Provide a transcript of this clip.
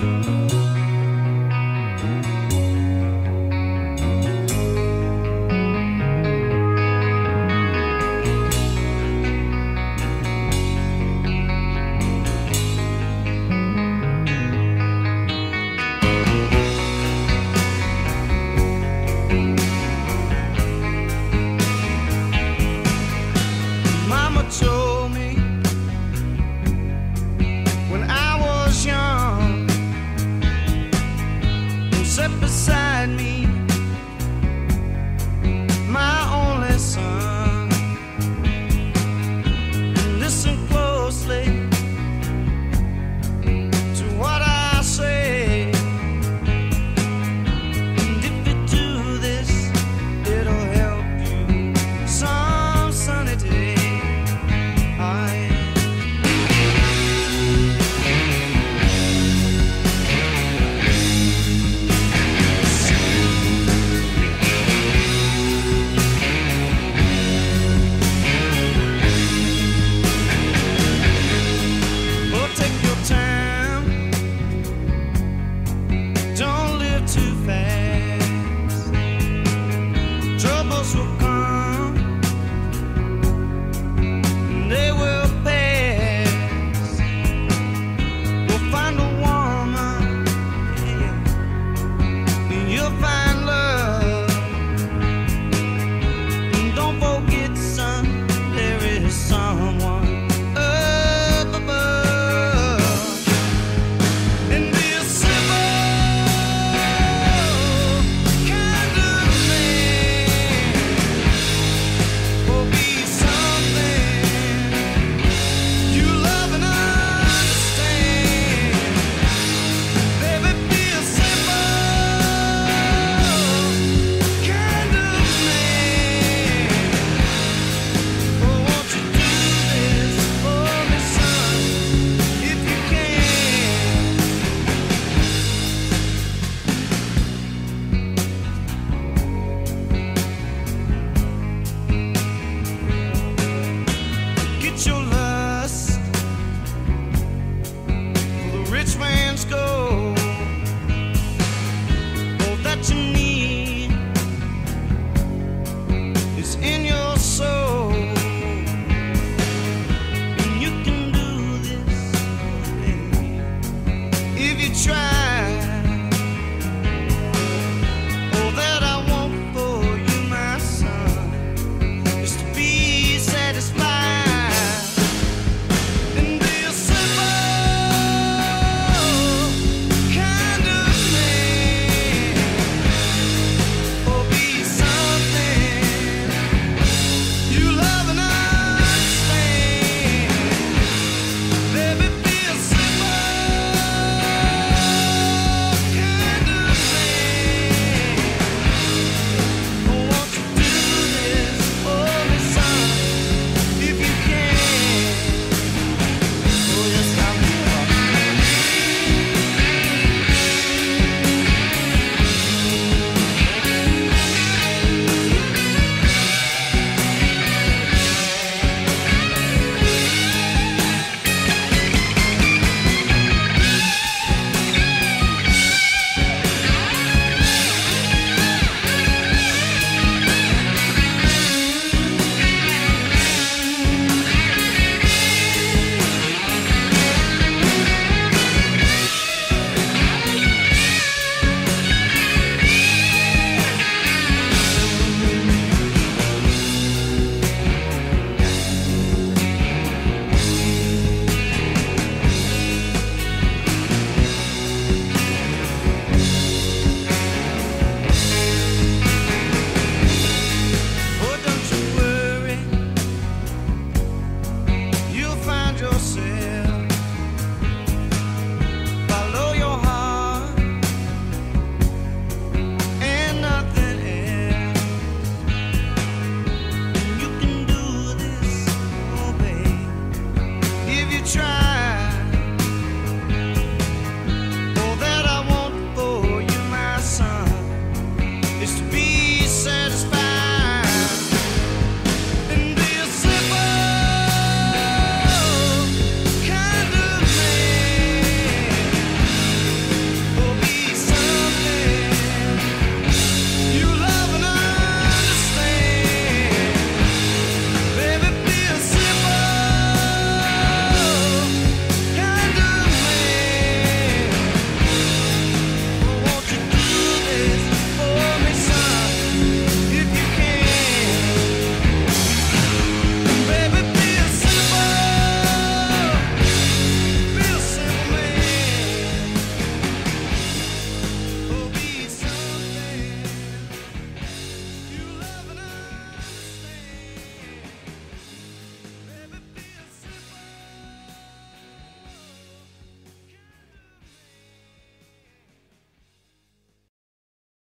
Mama told try.